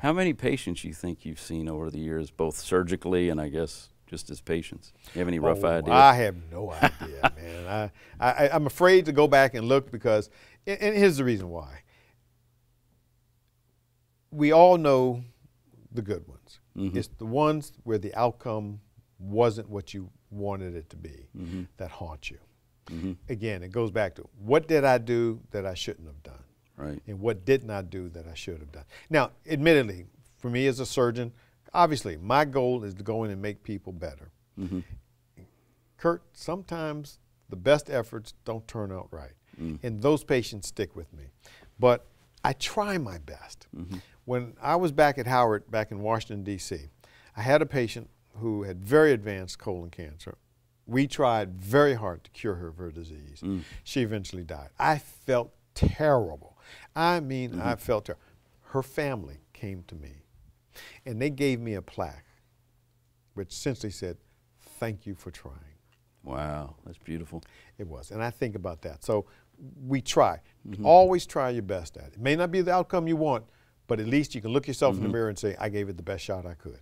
How many patients you think you've seen over the years, both surgically and I guess just as patients? You have any rough oh, idea? I have no idea, man. I, I, I'm afraid to go back and look because, and here's the reason why. We all know the good ones. Mm-hmm. It's the ones where the outcome wasn't what you wanted it to be mm-hmm. that haunt you. Mm-hmm. Again, it goes back to what did I do that I shouldn't have done? Right. And what didn't I do that I should have done? Now, admittedly, for me as a surgeon, obviously my goal is to go in and make people better. Mm-hmm. Kirt, sometimes the best efforts don't turn out right. Mm. And those patients stick with me. But I try my best. Mm-hmm. When I was back at Howard, back in Washington, D.C., I had a patient who had very advanced colon cancer. We tried very hard to cure her of her disease. Mm. She eventually died. I felt terrible. I mean, mm-hmm. I felt terrible. Her family came to me and they gave me a plaque which essentially said, Thank you for trying. Wow, that's beautiful. It was. And I think about that. So we try. Mm-hmm. Always try your best at it. It may not be the outcome you want, but at least you can look yourself mm-hmm. in the mm-hmm. mirror and say, I gave it the best shot I could.